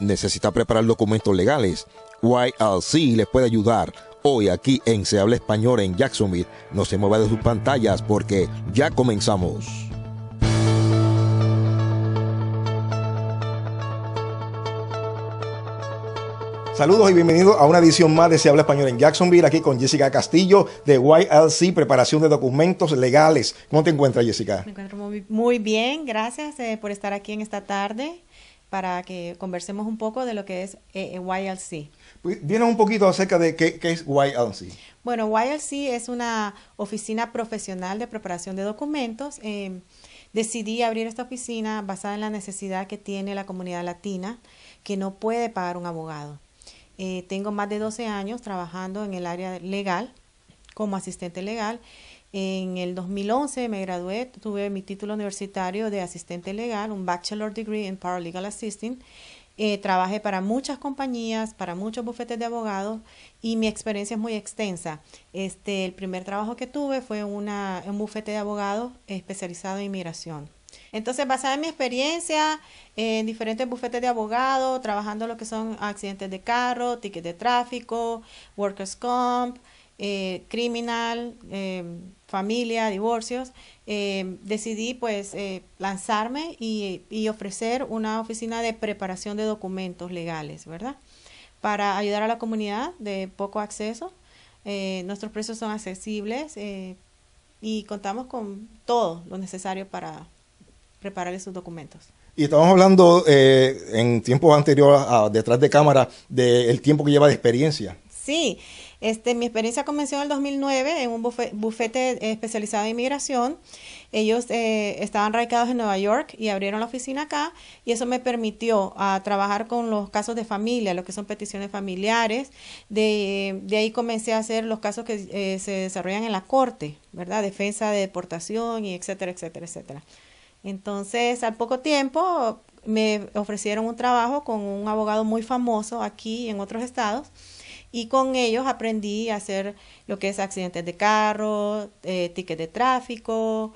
necesita preparar documentos legales, YLC les puede ayudar. Hoy aquí en Se Habla Español en Jacksonville. No se mueva de sus pantallas porque ya comenzamos. Saludos y bienvenidos a una edición más de Se Habla Español en Jacksonville, aquí con Jessica Castillo de YLC, preparación de documentos legales. ¿Cómo te encuentras, Jessica? Me encuentro muy, muy bien, gracias eh, por estar aquí en esta tarde para que conversemos un poco de lo que es eh, YLC. Pues, un poquito acerca de qué, qué, es YLC. Bueno, YLC es una oficina profesional de preparación de documentos. Eh, decidí abrir esta oficina basada en la necesidad que tiene la comunidad latina que no puede pagar un abogado. Eh, tengo más de 12 años trabajando en el área legal como asistente legal. En el 2011 me gradué, tuve mi título universitario de asistente legal, un bachelor degree en paralegal assisting. Eh, trabajé para muchas compañías, para muchos bufetes de abogados y mi experiencia es muy extensa. Este, el primer trabajo que tuve fue una, un bufete de abogados especializado en inmigración. Entonces, basada en mi experiencia en diferentes bufetes de abogados, trabajando lo que son accidentes de carro, tickets de tráfico, workers' comp, eh, criminal, eh, familia, divorcios, eh, decidí pues lanzarme y, y, ofrecer una oficina de preparación de documentos legales, ¿verdad? Para ayudar a la comunidad de poco acceso. nuestros precios son accesibles y contamos con todo lo necesario para preparar esos documentos. Y estamos hablando eh, en tiempos anteriores, a, detrás de cámara, del tiempo que lleva de experiencia. Sí, este, mi experiencia comenzó en el 2009 en un bufete, especializado en inmigración. Ellos eh, estaban radicados en Nueva York y abrieron la oficina acá y eso me permitió a trabajar con los casos de familia, lo que son peticiones familiares. De, ahí comencé a hacer los casos que eh, se desarrollan en la corte, ¿verdad? Defensa de deportación y etcétera, etcétera, etcétera. Entonces, al poco tiempo me ofrecieron un trabajo con un abogado muy famoso aquí en otros estados y con ellos aprendí a hacer lo que es accidentes de carro, eh, tickets de tráfico,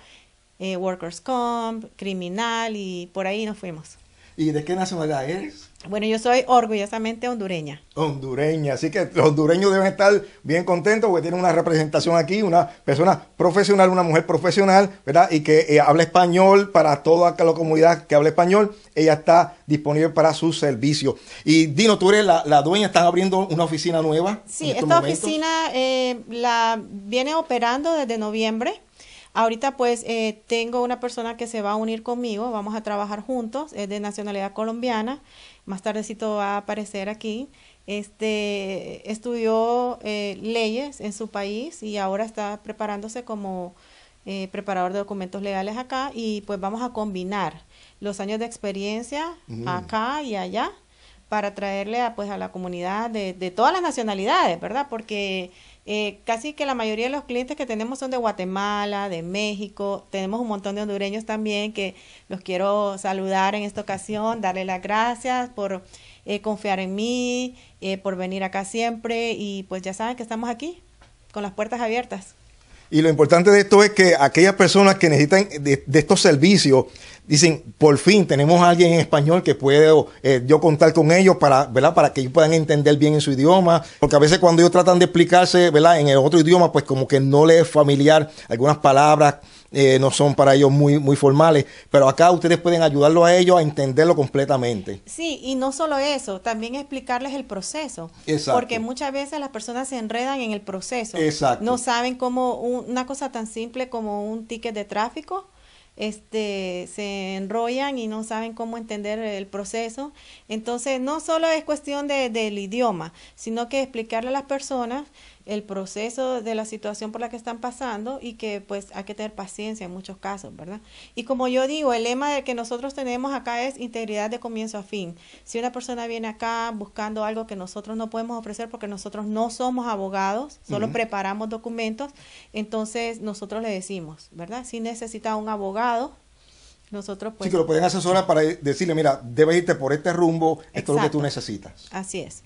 eh, workers comp, criminal y por ahí nos fuimos. ¿Y de qué nacionalidad eres? Bueno, yo soy orgullosamente hondureña. Hondureña, así que los hondureños deben estar bien contentos porque tienen una representación aquí, una persona profesional, una mujer profesional, ¿verdad? Y que eh, habla español para toda la comunidad que habla español. Ella está disponible para su servicio. Y Dino, tú eres la, dueña, están abriendo una oficina nueva. Sí, esta oficina eh, la viene operando desde noviembre. Ahorita pues eh, tengo una persona que se va a unir conmigo, vamos a trabajar juntos, es de nacionalidad colombiana más tardecito va a aparecer aquí. Este estudió eh, leyes en su país y ahora está preparándose como eh, preparador de documentos legales acá y pues vamos a combinar los años de experiencia acá y allá para traerle a, pues, a la comunidad de, de todas las nacionalidades, ¿verdad? Porque eh, casi que la mayoría de los clientes que tenemos son de Guatemala, de México, tenemos un montón de hondureños también que los quiero saludar en esta ocasión, darle las gracias por eh, confiar en mí, eh, por venir acá siempre y pues ya saben que estamos aquí con las puertas abiertas. Y lo importante de esto es que aquellas personas que necesitan de, estos servicios dicen, por fin tenemos a alguien en español que puedo eh, yo contar con ellos para, ¿verdad? para que ellos puedan entender bien en su idioma. Porque a veces cuando ellos tratan de explicarse ¿verdad? en el otro idioma, pues como que no les es familiar algunas palabras eh, no son para ellos muy, muy formales, pero acá ustedes pueden ayudarlo a ellos a entenderlo completamente. Sí, y no solo eso, también explicarles el proceso. Exacto. Porque muchas veces las personas se enredan en el proceso. Exacto. No saben cómo una cosa tan simple como un ticket de tráfico este, se enrollan y no saben cómo entender el proceso. Entonces, no solo es cuestión de, del idioma, sino que explicarle a las personas el proceso de la situación por la que están pasando y que pues hay que tener paciencia en muchos casos, ¿verdad? Y como yo digo, el lema que nosotros tenemos acá es integridad de comienzo a fin. Si una persona viene acá buscando algo que nosotros no podemos ofrecer porque nosotros no somos abogados, solo preparamos documentos, entonces nosotros le decimos, ¿verdad? Si necesita un abogado, nosotros pues... Sí, que lo pueden asesorar para decirle, mira, debes irte por este rumbo, esto es lo que tú necesitas. Así es.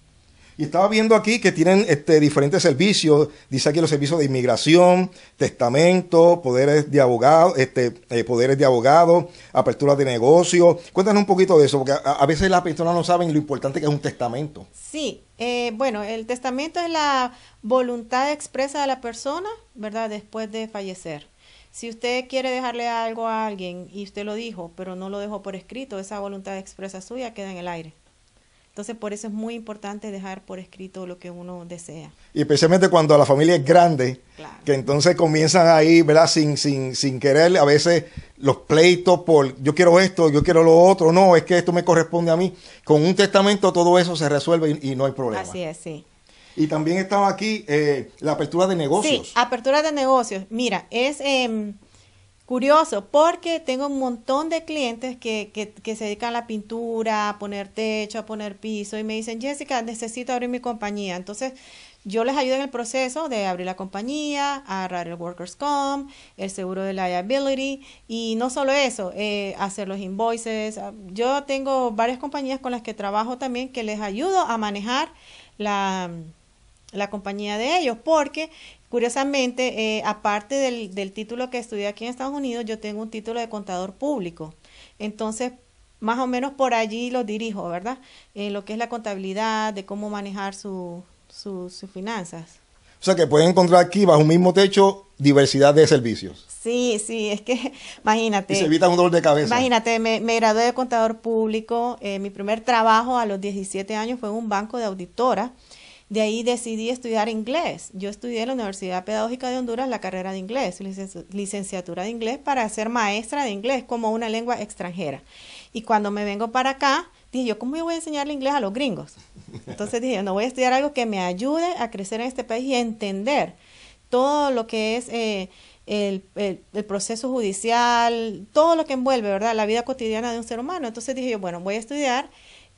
Y estaba viendo aquí que tienen este, diferentes servicios. Dice aquí los servicios de inmigración, testamento, poderes de abogado, este, eh, poderes de abogado, apertura de negocio. Cuéntanos un poquito de eso, porque a, veces las personas no saben lo importante que es un testamento. Sí, eh, bueno, el testamento es la voluntad expresa de la persona, ¿verdad? Después de fallecer. Si usted quiere dejarle algo a alguien y usted lo dijo, pero no lo dejó por escrito, esa voluntad expresa suya queda en el aire. Entonces, por eso es muy importante dejar por escrito lo que uno desea. Y especialmente cuando la familia es grande, que entonces comienzan ahí, ¿verdad? Sin, sin, sin querer, a veces los pleitos por yo quiero esto, yo quiero lo otro, no, es que esto me corresponde a mí. Con un testamento todo eso se resuelve y, no hay problema. Así es, sí. Y también estaba aquí eh, la apertura de negocios. Sí, apertura de negocios. Mira, es... Eh, curioso porque tengo un montón de clientes que, se dedican a la pintura, a poner techo, a poner piso y me dicen, Jessica, necesito abrir mi compañía. Entonces, yo les ayudo en el proceso de abrir la compañía, agarrar el Workers' Comp, el seguro de liability y no solo eso, eh, hacer los invoices. Yo tengo varias compañías con las que trabajo también que les ayudo a manejar la compañía de ellos porque Curiosamente, eh, aparte del, del, título que estudié aquí en Estados Unidos, yo tengo un título de contador público. Entonces, más o menos por allí lo dirijo, ¿verdad? En lo que es la contabilidad, de cómo manejar su, sus finanzas. O sea que pueden encontrar aquí, bajo un mismo techo, diversidad de servicios. Sí, sí, es que imagínate. Y se evita un dolor de cabeza. Imagínate, me, me gradué de contador público. Eh, mi primer trabajo a los 17 años fue en un banco de auditora. De ahí decidí estudiar inglés. Yo estudié en la Universidad Pedagógica de Honduras la carrera de inglés, licenciatura de inglés para ser maestra de inglés como una lengua extranjera. Y cuando me vengo para acá, dije yo, ¿cómo yo voy a enseñarle inglés a los gringos? Entonces dije, no voy a estudiar algo que me ayude a crecer en este país y a entender todo lo que es eh, el, el, proceso judicial, todo lo que envuelve, ¿verdad? La vida cotidiana de un ser humano. Entonces dije yo, bueno, voy a estudiar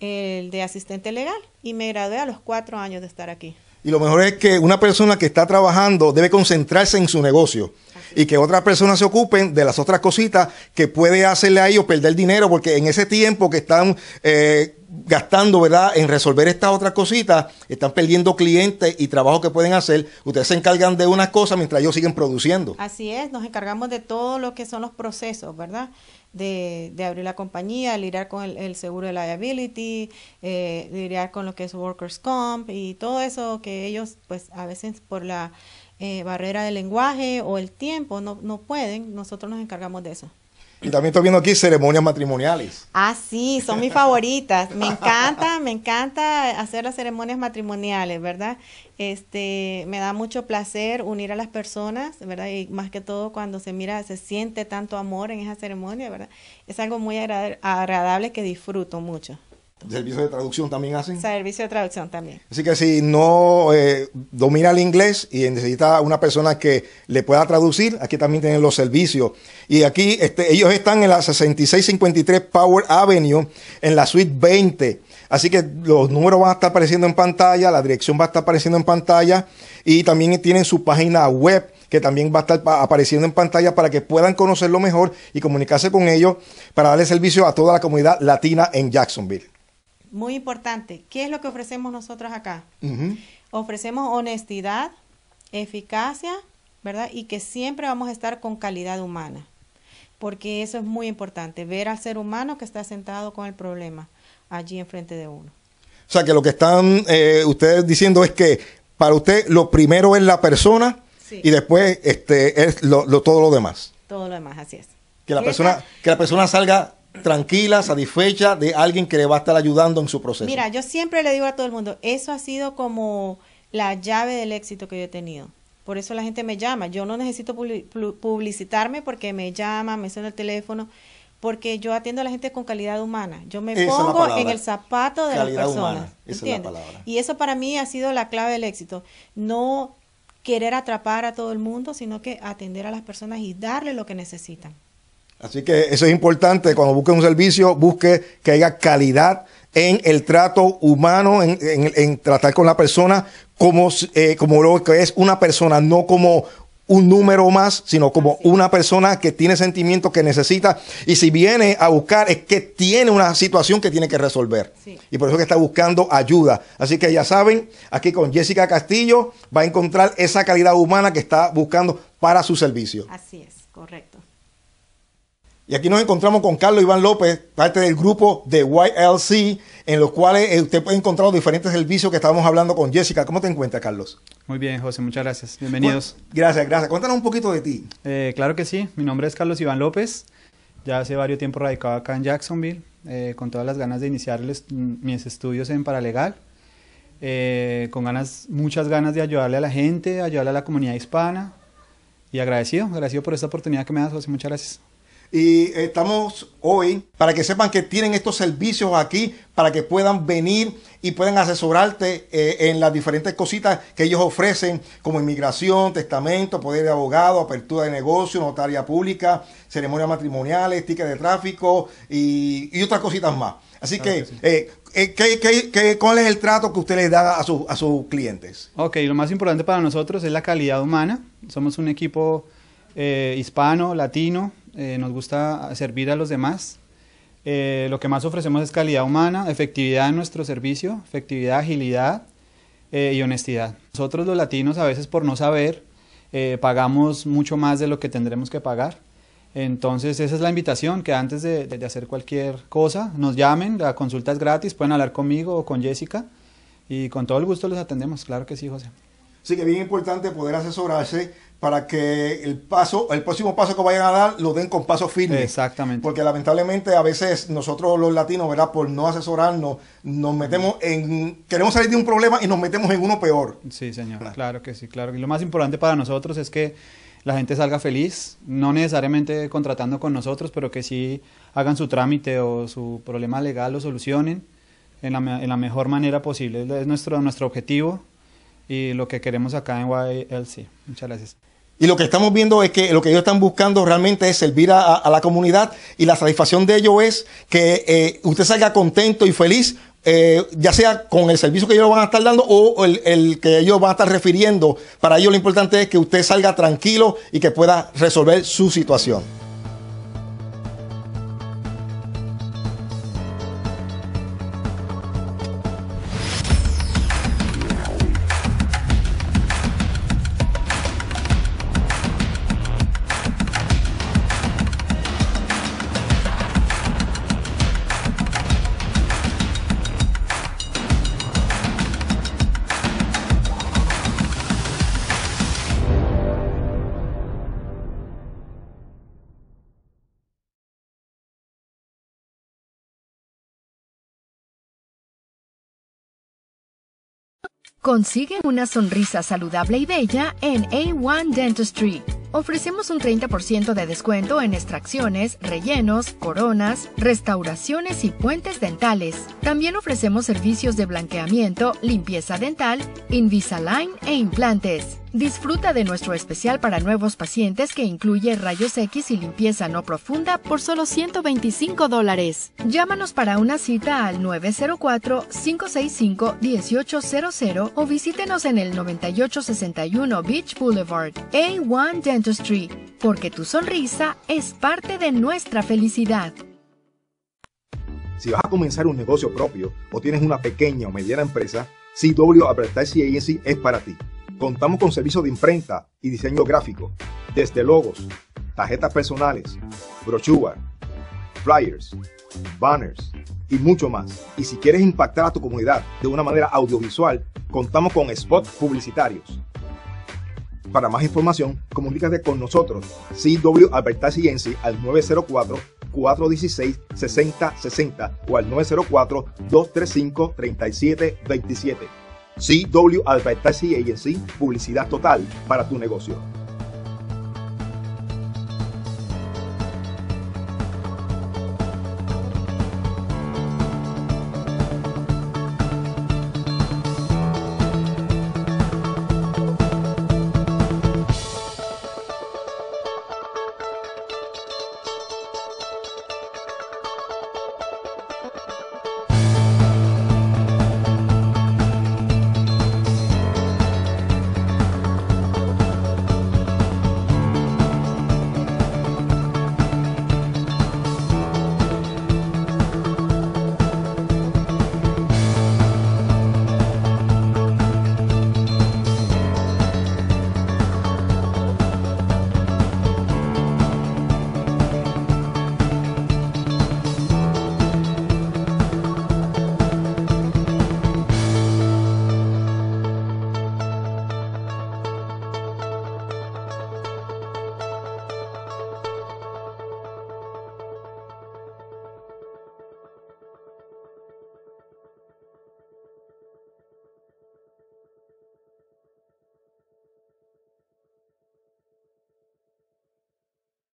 el de asistente legal y me gradué a los cuatro años de estar aquí. Y lo mejor es que una persona que está trabajando debe concentrarse en su negocio y que otras personas se ocupen de las otras cositas que puede hacerle a ellos perder dinero, porque en ese tiempo que están eh, gastando, ¿verdad?, en resolver estas otras cositas, están perdiendo clientes y trabajo que pueden hacer. Ustedes se encargan de unas cosas mientras ellos siguen produciendo. Así es, nos encargamos de todo lo que son los procesos, ¿verdad? de, de abrir la compañía, lidiar con el, seguro de liability, eh, lidiar con lo que es workers comp y todo eso que ellos pues a veces por la eh, barrera del lenguaje o el tiempo no, no pueden, nosotros nos encargamos de eso. Y también estoy viendo aquí ceremonias matrimoniales. Ah, sí, son mis favoritas. Me encanta, me encanta hacer las ceremonias matrimoniales, ¿verdad? Este, me da mucho placer unir a las personas, ¿verdad? Y más que todo cuando se mira, se siente tanto amor en esa ceremonia, ¿verdad? Es algo muy agradable que disfruto mucho. ¿Servicio de traducción también hacen? Servicio de traducción también. Así que si no eh, domina el inglés y necesita una persona que le pueda traducir, aquí también tienen los servicios. Y aquí este, ellos están en la 6653 Power Avenue, en la suite 20. Así que los números van a estar apareciendo en pantalla, la dirección va a estar apareciendo en pantalla y también tienen su página web que también va a estar apareciendo en pantalla para que puedan conocerlo mejor y comunicarse con ellos para darle servicio a toda la comunidad latina en Jacksonville muy importante, ¿qué es lo que ofrecemos nosotros acá? Ofrecemos honestidad, eficacia, ¿verdad? Y que siempre vamos a estar con calidad humana, porque eso es muy importante, ver al ser humano que está sentado con el problema allí enfrente de uno. O sea, que lo que están eh, ustedes diciendo es que para usted lo primero es la persona y después este es lo, todo lo demás. Todo lo demás, así es. Que la persona, que la persona salga tranquila, satisfecha de alguien que le va a estar ayudando en su proceso. Mira, yo siempre le digo a todo el mundo, eso ha sido como la llave del éxito que yo he tenido. Por eso la gente me llama. Yo no necesito publicitarme porque me llama, me suena el teléfono, porque yo atiendo a la gente con calidad humana. Yo me pongo en el zapato de las personas. Y eso para mí ha sido la clave del éxito. No querer atrapar a todo el mundo, sino que atender a las personas y darle lo que necesitan. Así que eso es importante. Cuando busque un servicio, busque que haya calidad en el trato humano, en, tratar con la persona como, eh, como lo que es una persona, no como un número más, sino como una persona que tiene sentimientos que necesita. Y si viene a buscar, es que tiene una situación que tiene que resolver. Y por eso que está buscando ayuda. Así que ya saben, aquí con Jessica Castillo va a encontrar esa calidad humana que está buscando para su servicio. Así es, correcto. Y aquí nos encontramos con Carlos Iván López, parte del grupo de YLC, en los cuales eh, usted puede encontrar los diferentes servicios que estábamos hablando con Jessica. ¿Cómo te encuentras, Carlos? Muy bien, José, muchas gracias. Bienvenidos. gracias, gracias. Cuéntanos un poquito de ti. Eh, claro que sí. Mi nombre es Carlos Iván López. Ya hace varios tiempos radicado acá en Jacksonville, eh, con todas las ganas de iniciar mis estudios en paralegal. con ganas, muchas ganas de ayudarle a la gente, ayudarle a la comunidad hispana. Y agradecido, agradecido por esta oportunidad que me das, José. Muchas gracias. Y estamos hoy para que sepan que tienen estos servicios aquí, para que puedan venir y puedan asesorarte eh, en las diferentes cositas que ellos ofrecen, como inmigración, testamento, poder de abogado, apertura de negocio, notaria pública, ceremonias matrimoniales, tickets de tráfico y, otras cositas más. Así que, eh, eh, cuál es el trato que usted les da a, a sus clientes? Ok, lo más importante para nosotros es la calidad humana. Somos un equipo hispano, latino, eh, nos gusta servir a los demás. Eh, lo que más ofrecemos es calidad humana, efectividad en nuestro servicio, efectividad, agilidad eh, y honestidad. Nosotros los latinos a veces por no saber pagamos mucho más de lo que tendremos que pagar. Entonces esa es la invitación, que antes de, hacer cualquier cosa nos llamen, la consulta es gratis, pueden hablar conmigo o con Jessica y con todo el gusto los atendemos, claro que sí, José. Sí, que bien importante poder asesorarse para que el paso, el próximo paso que vayan a dar lo den con paso firme. Exactamente. Porque lamentablemente a veces nosotros los latinos, ¿verdad? Por no asesorarnos, nos metemos en, queremos salir de un problema y nos metemos en uno peor. Sí, señor. Claro, que sí, claro. Y lo más importante para nosotros es que la gente salga feliz, no necesariamente contratando con nosotros, pero que sí hagan su trámite o su problema legal lo solucionen en la, en la mejor manera posible. Es nuestro, nuestro objetivo y lo que queremos acá en YLC. Muchas gracias. Y lo que estamos viendo es que lo que ellos están buscando realmente es servir a, la comunidad y la satisfacción de ellos es que eh, usted salga contento y feliz, eh, ya sea con el servicio que ellos van a estar dando o el, que ellos van a estar refiriendo. Para ellos lo importante es que usted salga tranquilo y que pueda resolver su situación. Consigue una sonrisa saludable y bella en A1 Dentistry. Ofrecemos un 30% de descuento en extracciones, rellenos, coronas, restauraciones y puentes dentales. También ofrecemos servicios de blanqueamiento, limpieza dental, Invisalign e implantes. Disfruta de nuestro especial para nuevos pacientes que incluye rayos X y limpieza no profunda por solo 125 dólares. Llámanos para una cita al 904-565-1800 o visítenos en el 9861 Beach Boulevard, A1 Dentistry, porque tu sonrisa es parte de nuestra felicidad. Si vas a comenzar un negocio propio o tienes una pequeña o mediana empresa, CW Advertising Agency es para ti. Contamos con servicios de imprenta y diseño gráfico, desde logos, tarjetas personales, brochuras, flyers, banners y mucho más. Y si quieres impactar a tu comunidad de una manera audiovisual, contamos con spots publicitarios. Para más información, comunícate con nosotros, CW Advertising al 904-416-6060 o al 904-235-3727. CW Advertising Agency, publicidad total para tu negocio.